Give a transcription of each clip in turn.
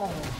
算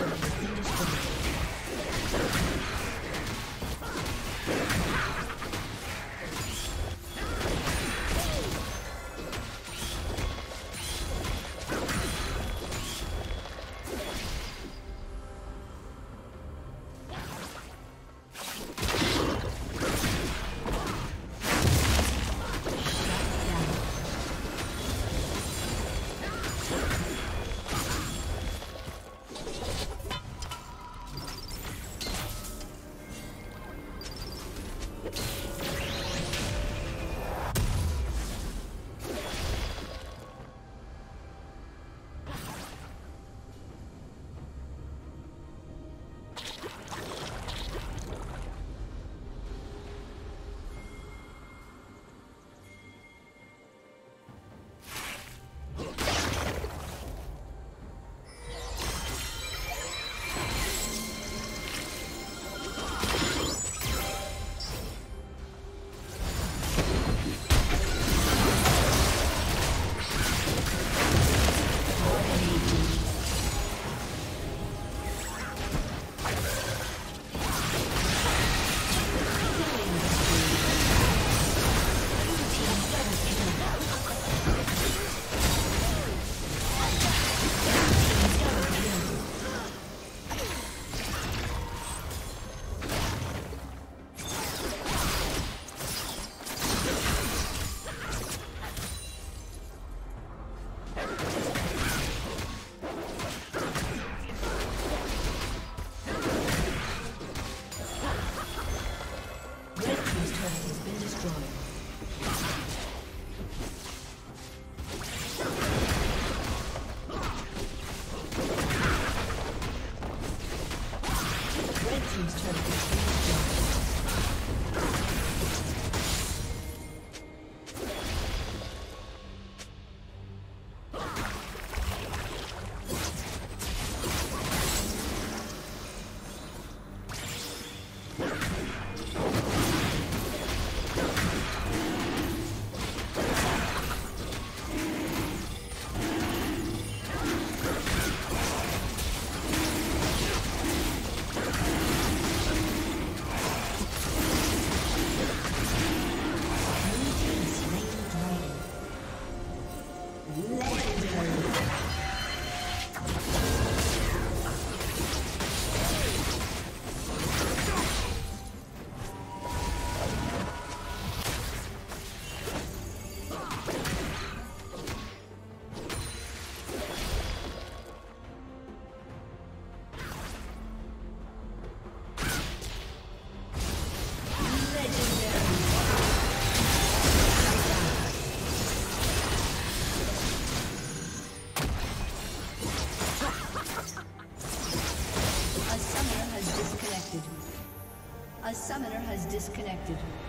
Sure. Disconnected.